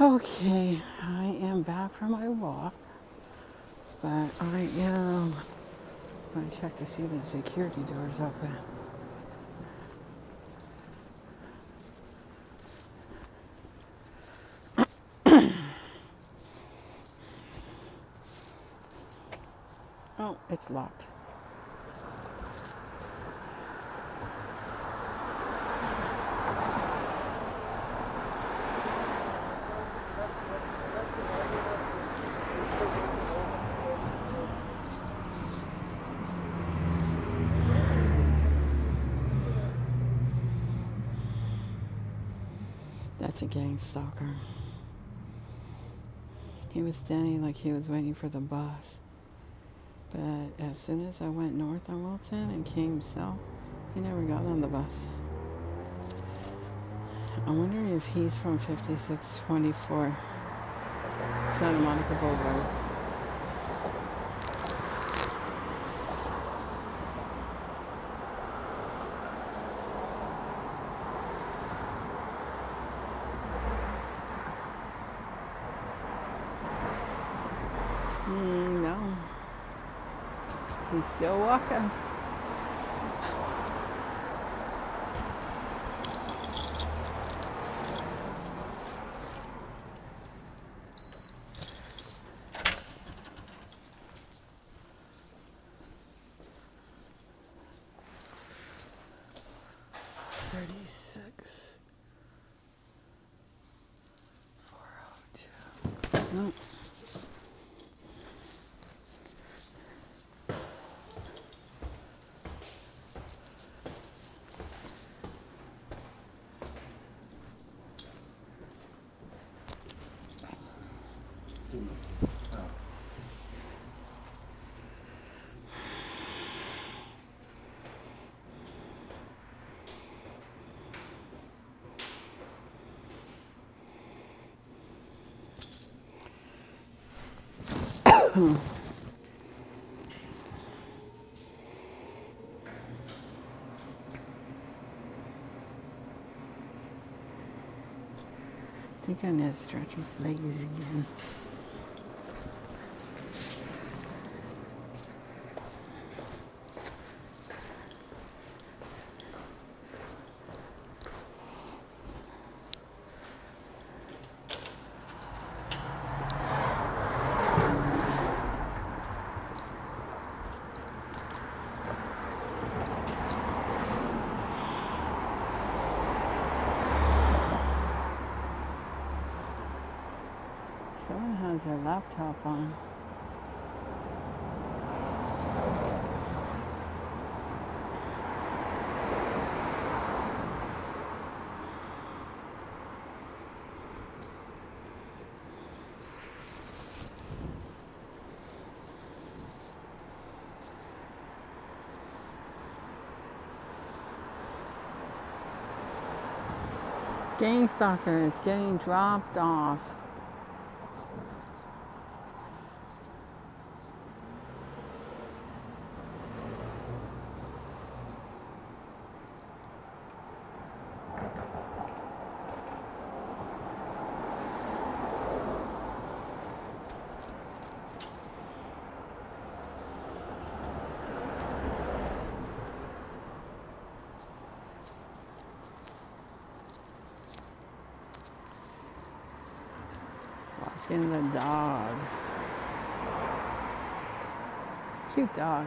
Okay, I am back from my walk, but I am going to check to see if the security door is open. Oh, it's locked. Gang stalker. He was standing like he was waiting for the bus. But as soon as I went north on Wilton and came south, he never got on the bus. I'm wondering if he's from 5624 Santa Monica Boulevard. Mm, no, he's still walking. 36. 402. No. I think I need to stretch my legs again. Someone has their laptop on. Gang stalker is getting dropped off. Walking the dog. Cute dog.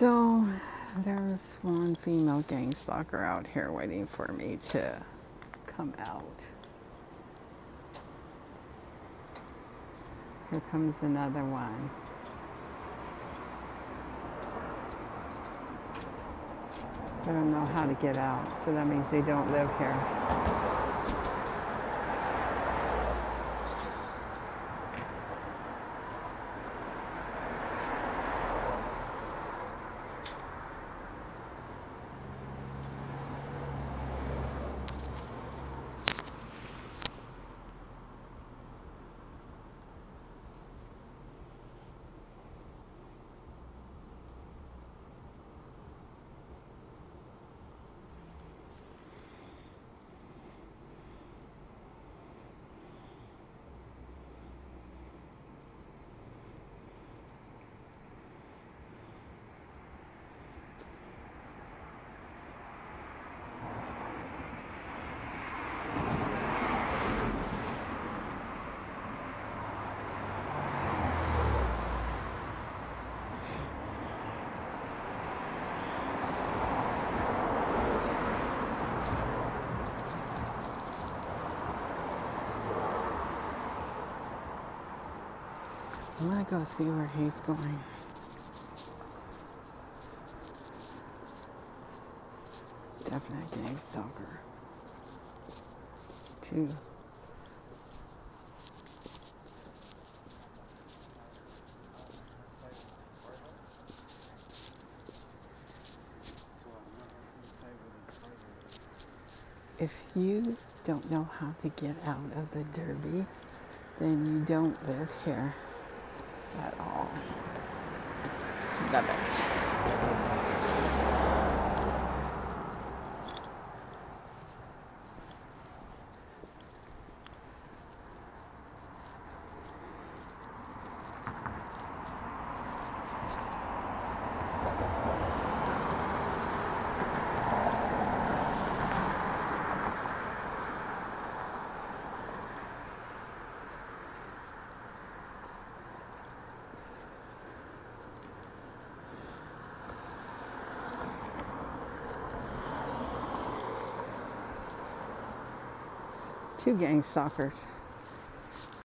So there's one female gang stalker out here waiting for me to come out. Here comes another one. They don't know how to get out, so that means they don't live here. I'm gonna go see where he's going. Definite gang stalker. Two. If you don't know how to get out of the derby, then you don't live here at all. Love it. Two gang stalkers.